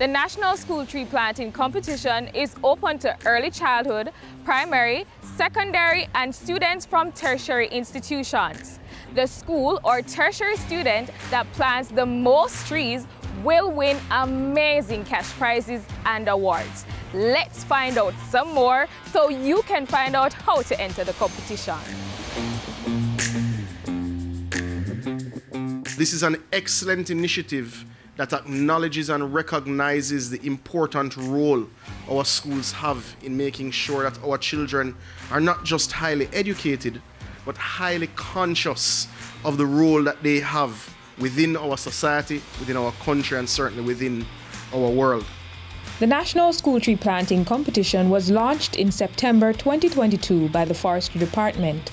The National School Tree Planting Competition is open to early childhood, primary, secondary, and students from tertiary institutions. The school or tertiary student that plants the most trees will win amazing cash prizes and awards. Let's find out some more so you can find out how to enter the competition. This is an excellent initiative that acknowledges and recognizes the important role our schools have in making sure that our children are not just highly educated, but highly conscious of the role that they have within our society, within our country, and certainly within our world. The National School Tree Planting Competition was launched in September 2022 by the Forestry Department.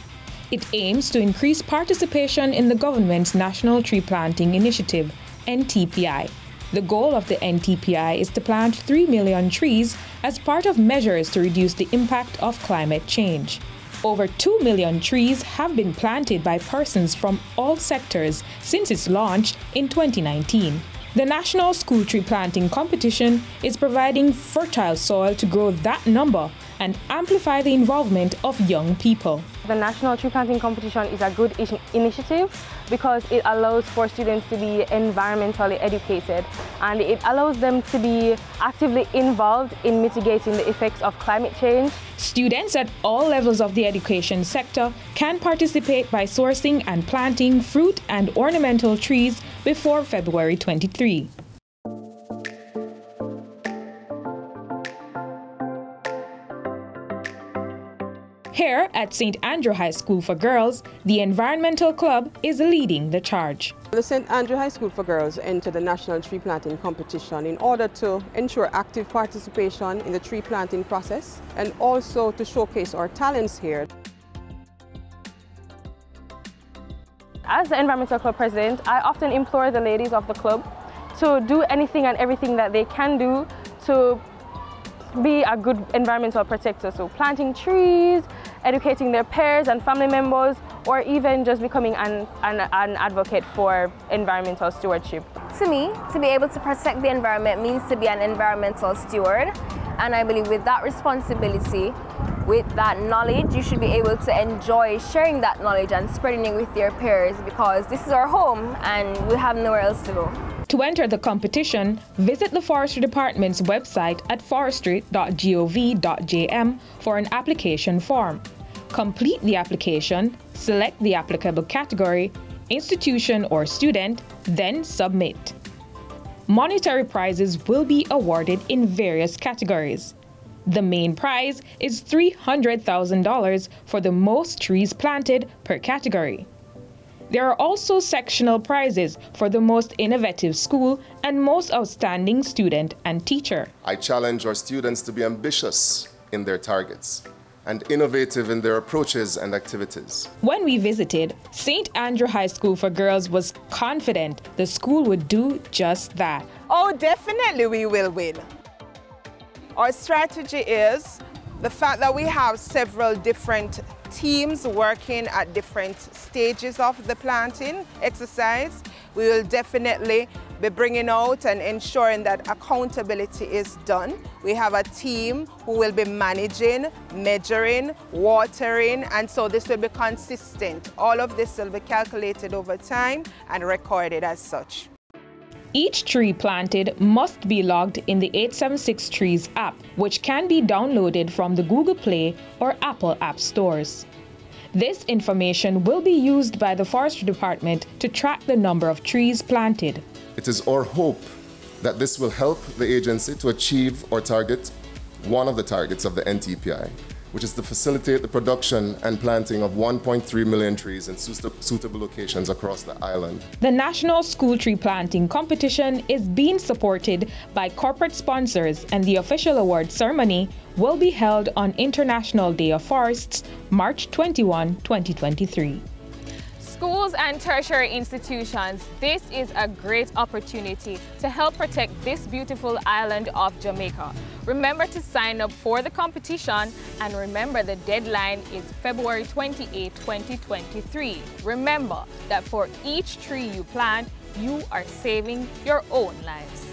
It aims to increase participation in the government's National Tree Planting Initiative, NTPI. The goal of the NTPI is to plant 3 million trees as part of measures to reduce the impact of climate change. Over 2 million trees have been planted by persons from all sectors since its launch in 2019. The National School Tree Planting Competition is providing fertile soil to grow that number and amplify the involvement of young people. The National Tree Planting Competition is a good initiative because it allows for students to be environmentally educated and it allows them to be actively involved in mitigating the effects of climate change. Students at all levels of the education sector can participate by sourcing and planting fruit and ornamental trees before February 23. Here at St. Andrew High School for Girls, the Environmental Club is leading the charge. The St. Andrew High School for Girls entered the National Tree Planting Competition in order to ensure active participation in the tree planting process and also to showcase our talents here. As the Environmental Club President, I often implore the ladies of the club to do anything and everything that they can do to be a good environmental protector. So planting trees, educating their peers and family members, or even just becoming an, an, an, advocate for environmental stewardship. To me, to be able to protect the environment means to be an environmental steward. And I believe with that responsibility, with that knowledge, you should be able to enjoy sharing that knowledge and spreading it with your peers because this is our home and we have nowhere else to go. To enter the competition, visit the Forestry Department's website at forestry.gov.jm for an application form. Complete the application, select the applicable category, institution or student, then submit. Monetary prizes will be awarded in various categories. The main prize is $300,000 for the most trees planted per category. There are also sectional prizes for the most innovative school and most outstanding student and teacher. I challenge our students to be ambitious in their targets and innovative in their approaches and activities. When we visited, St. Andrew High School for Girls was confident the school would do just that. Oh, definitely we will win. Our strategy is the fact that we have several different teams working at different stages of the planting exercise. We will definitely be bringing out and ensuring that accountability is done. We have a team who will be managing, measuring, watering, and so this will be consistent. All of this will be calculated over time and recorded as such. Each tree planted must be logged in the 876 Trees app, which can be downloaded from the Google Play or Apple App Stores. This information will be used by the Forestry Department to track the number of trees planted. It is our hope that this will help the agency to achieve or target one of the targets of the NTPI, which is to facilitate the production and planting of 1.3 million trees in suitable locations across the island. The National School Tree Planting Competition is being supported by corporate sponsors and the official award ceremony will be held on International Day of Forests, March 21, 2023 schools and tertiary institutions, this is a great opportunity to help protect this beautiful island of Jamaica. Remember to sign up for the competition and remember the deadline is February 28, 2023. Remember that for each tree you plant, you are saving your own lives.